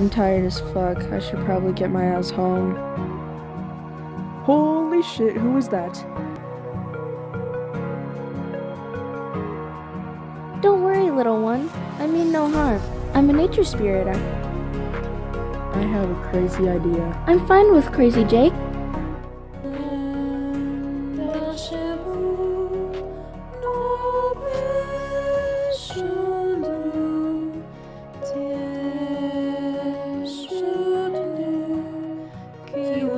I'm tired as fuck. I should probably get my ass home. Holy shit, who was that? Don't worry, little one. I mean no harm. I'm a nature spirit. I, I have a crazy idea. I'm fine with Crazy Jake. you